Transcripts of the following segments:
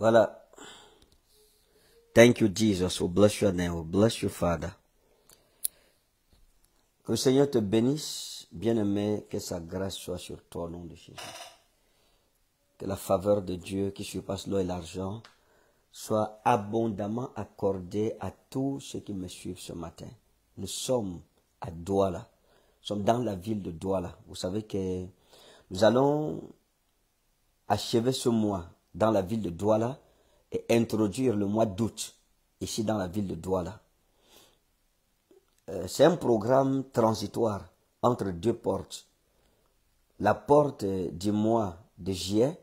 Voilà. Thank you, Jesus. We bless your name. We bless you, Father. Que le Seigneur te bénisse, bien-aimé, que sa grâce soit sur toi au nom de Jésus. Que la faveur de Dieu qui surpasse l'eau et l'argent soit abondamment accordée à tous ceux qui me suivent ce matin. Nous sommes à Douala. Nous sommes dans la ville de Douala. Vous savez que nous allons achever ce mois dans la ville de Douala et introduire le mois d'août ici dans la ville de Douala. Euh, C'est un programme transitoire entre deux portes. La porte du mois de juillet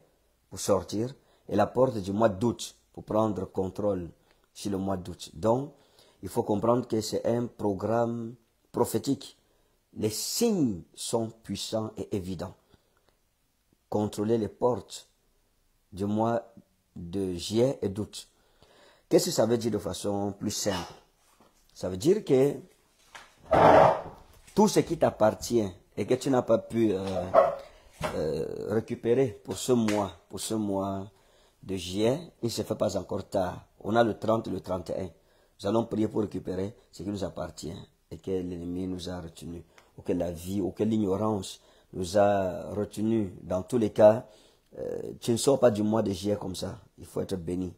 pour sortir et la porte du mois d'août pour prendre contrôle sur le mois d'août. Donc, il faut comprendre que c'est un programme prophétique. Les signes sont puissants et évidents. Contrôler les portes du mois de juillet et d'août. Qu'est-ce que ça veut dire de façon plus simple? Ça veut dire que tout ce qui t'appartient et que tu n'as pas pu euh, euh, récupérer pour ce mois, pour ce mois de juillet, il ne se fait pas encore tard. On a le 30 et le 31. Nous allons prier pour récupérer ce qui nous appartient et que l'ennemi nous a retenu, ou que la vie, ou que l'ignorance nous a retenu. Dans tous les cas, euh, tu ne sors pas du mois de juillet comme ça. Il faut être béni.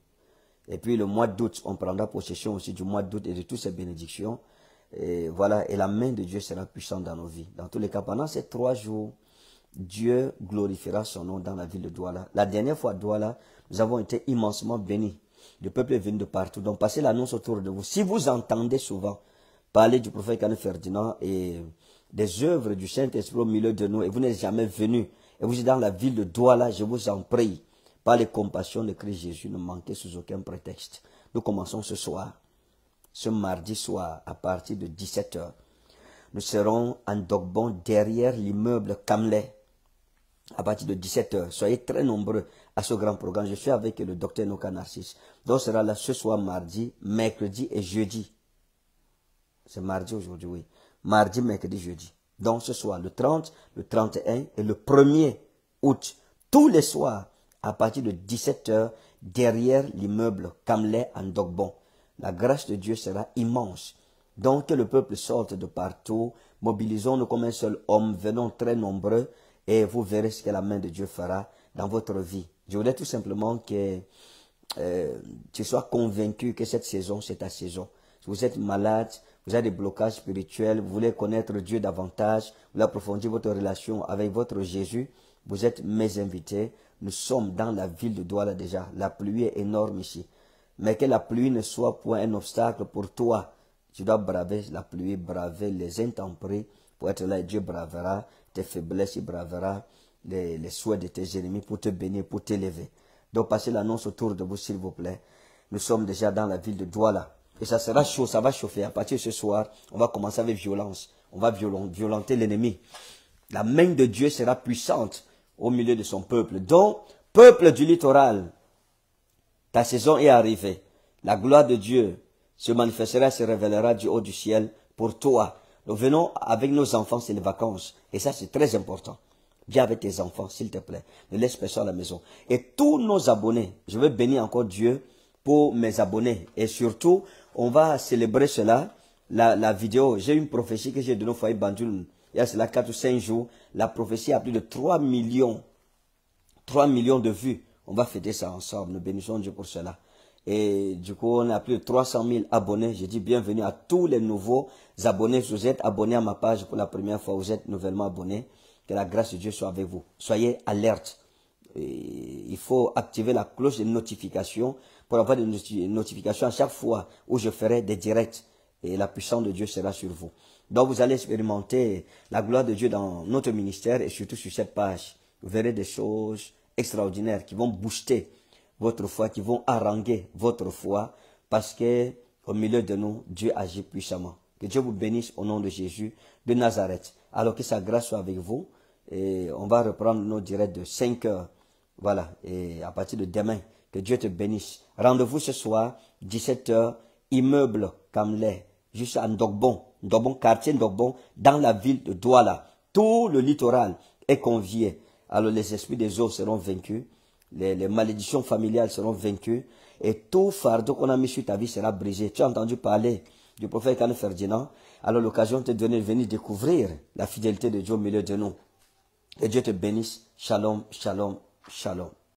Et puis le mois d'août, on prendra possession aussi du mois d'août et de toutes ces bénédictions. Et voilà, et la main de Dieu sera puissante dans nos vies. Dans tous les cas, pendant ces trois jours, Dieu glorifiera son nom dans la ville de Douala. La dernière fois à Douala, nous avons été immensement bénis. Le peuple est venu de partout. Donc passez l'annonce autour de vous. Si vous entendez souvent parler du prophète Kane Ferdinand et des œuvres du Saint-Esprit au milieu de nous et vous n'êtes jamais venu et vous êtes dans la ville de Douala, je vous en prie, par les compassions de Christ Jésus, ne manquez sous aucun prétexte. Nous commençons ce soir, ce mardi soir, à partir de 17h. Nous serons en Dogbon derrière l'immeuble Kamlet à partir de 17h. Soyez très nombreux à ce grand programme. Je suis avec le docteur Noka Narcisse. Donc, on sera là ce soir, mardi, mercredi et jeudi. C'est mardi aujourd'hui, oui. Mardi, mercredi, jeudi. Donc, ce soir, le 30, le 31 et le 1er août, tous les soirs, à partir de 17h, derrière l'immeuble Kamlet en Dogbon. La grâce de Dieu sera immense. Donc, que le peuple sorte de partout. Mobilisons-nous comme un seul homme. Venons très nombreux et vous verrez ce que la main de Dieu fera dans votre vie. Je voudrais tout simplement que euh, tu sois convaincu que cette saison, c'est ta saison. Si vous êtes malade, vous avez des blocages spirituels, vous voulez connaître Dieu davantage, vous voulez approfondir votre relation avec votre Jésus, vous êtes mes invités. Nous sommes dans la ville de Douala déjà. La pluie est énorme ici. Mais que la pluie ne soit point un obstacle pour toi. Tu dois braver la pluie, braver les intempéries pour être là et Dieu bravera tes faiblesses, il bravera les, les souhaits de tes ennemis pour te bénir, pour t'élever. Donc passez l'annonce autour de vous, s'il vous plaît. Nous sommes déjà dans la ville de Douala. Et ça sera chaud, ça va chauffer. À partir de ce soir, on va commencer avec violence. On va violenter l'ennemi. La main de Dieu sera puissante au milieu de son peuple. Donc, peuple du littoral, ta saison est arrivée. La gloire de Dieu se manifestera, se révélera du haut du ciel pour toi. Nous venons avec nos enfants, c'est les vacances. Et ça, c'est très important. Viens avec tes enfants, s'il te plaît. Ne laisse personne à la maison. Et tous nos abonnés, je veux bénir encore Dieu pour mes abonnés. Et surtout, on va célébrer cela. La, vidéo, j'ai une prophétie que j'ai donnée au foyer Bandoul il y a cela 4 ou 5 jours. La prophétie a plus de 3 millions. 3 millions de vues. On va fêter ça ensemble. Nous bénissons Dieu pour cela. Et du coup, on a plus de 300 000 abonnés. Je dis bienvenue à tous les nouveaux abonnés. Vous êtes abonnés à ma page pour la première fois, vous êtes nouvellement abonnés. Que la grâce de Dieu soit avec vous. Soyez alerte. Il faut activer la cloche de notification pour avoir des notifications à chaque fois où je ferai des directs. Et la puissance de Dieu sera sur vous. Donc vous allez expérimenter la gloire de Dieu dans notre ministère et surtout sur cette page. Vous verrez des choses extraordinaires qui vont booster votre foi, qui vont haranguer votre foi, parce que au milieu de nous, Dieu agit puissamment. Que Dieu vous bénisse au nom de Jésus de Nazareth. Alors que sa grâce soit avec vous. Et on va reprendre nos directs de 5 heures. Voilà. Et à partir de demain, que Dieu te bénisse. Rendez-vous ce soir, 17 heures, immeuble Kamleh, juste à Ndogbon, Ndogbon, quartier Ndogbon, dans la ville de Douala. Tout le littoral est convié. Alors les esprits des eaux seront vaincus. les, malédictions familiales seront vaincues et tout fardeau qu'on a mis sur ta vie sera brisé. Tu as entendu parler du prophète Kane Ferdinand, alors l'occasion te donne de venir découvrir la fidélité de Dieu au milieu de nous. Et Dieu te bénisse. Shalom, shalom, shalom.